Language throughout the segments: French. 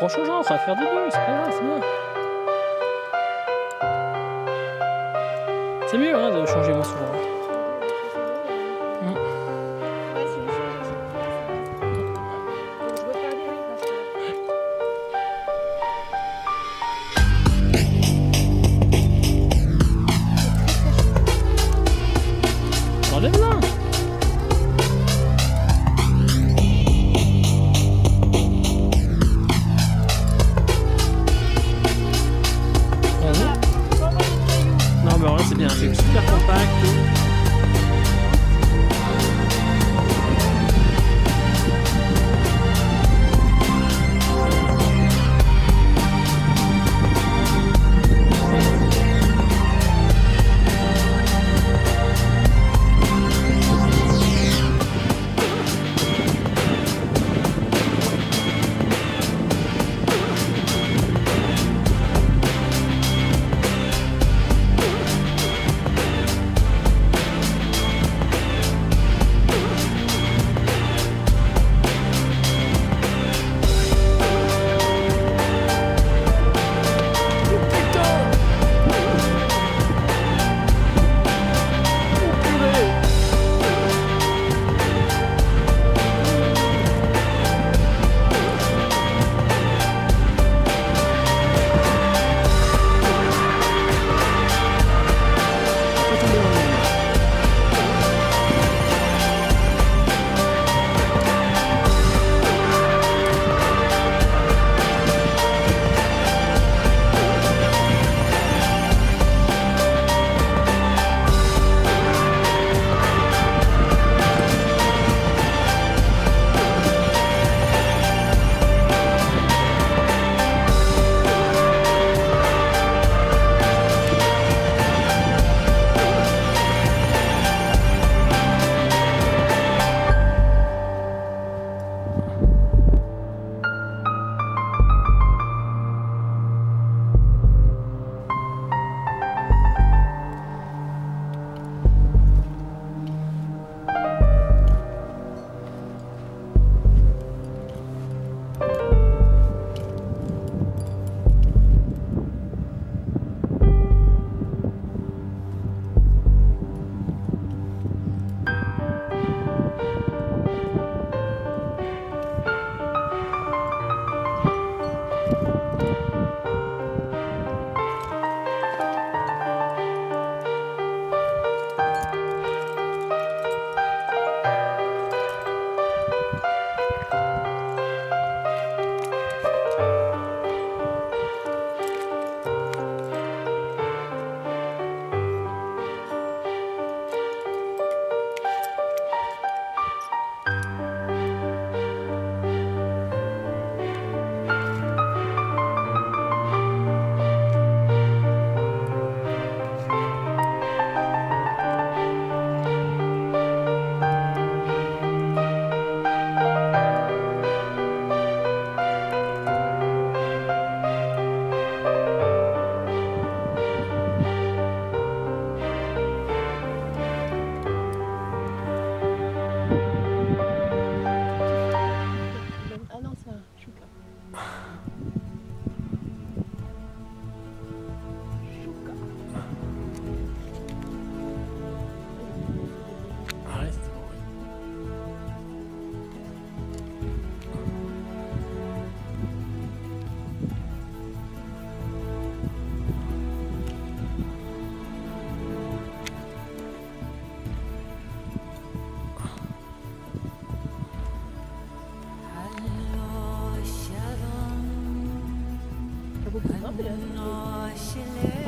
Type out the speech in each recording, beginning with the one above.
Et approche aux gens, ça va faire des bulles, c'est pas grave, c'est bien. C'est mieux hein, de changer moins souvent.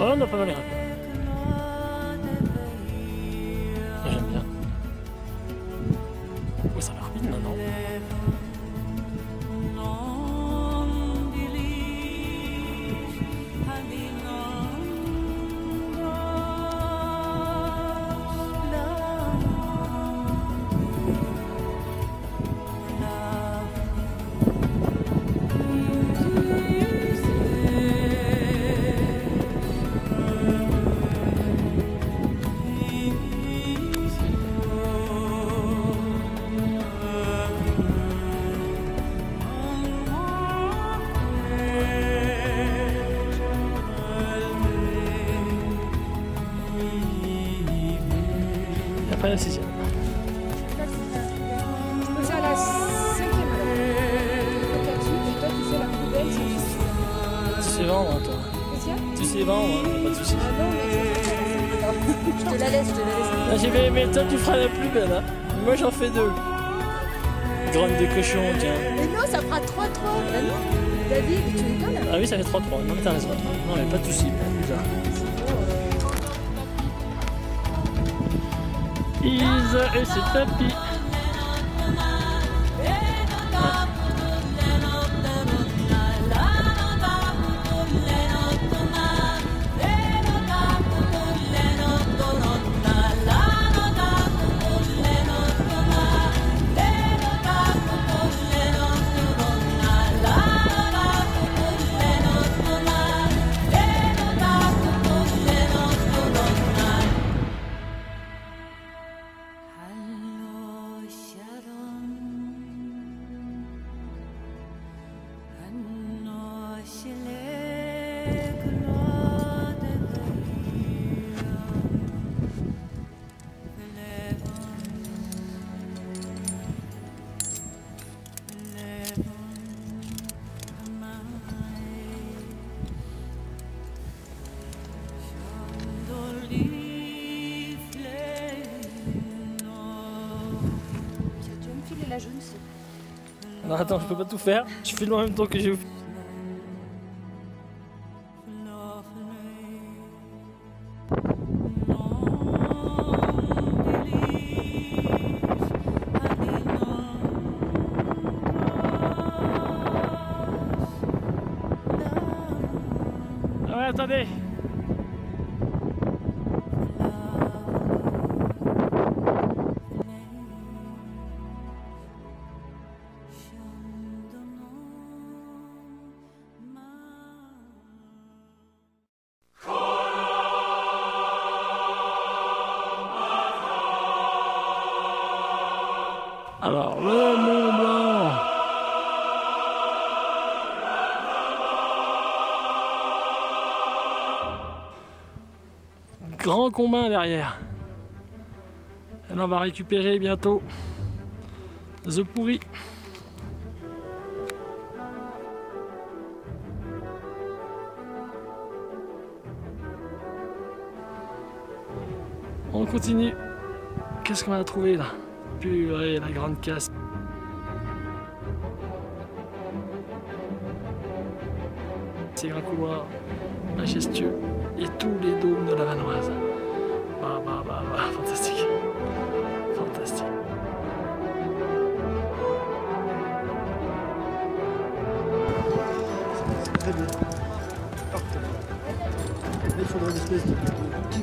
Ouais, on a pas mal après la sixième. Peux faire la cinquième tu sais vendre, hein, toi. Tu sais vendre, hein, pas de soucis. Ah non, mais je te la laisse, je te la laisse. Ah, j'ai bien aimé, toi tu feras la plus belle. Hein. Moi j'en fais deux. Grande de cochon, tiens. Mais non, ça fera 3-3. Bah non. David, tu rigoles Ah oui, ça fait 3-3. Non, mais t'as raison. Non, mais pas de soucis. Bizarre. Et ses tapis. Attends, je peux pas tout faire. Je filme en même temps que j'ai Ah attendez. Alors, le Mont Blanc. Grand combat derrière. Et là, on va récupérer bientôt The Pourri. On continue. Qu'est-ce qu'on va trouver là? Purée, la grande casse. C'est un couloir majestueux et tous les dômes de la Vanoise. Bah, bah, bah, bah, fantastique. Fantastique. Très bien. Parfait. Il faudrait une espèce de, petit.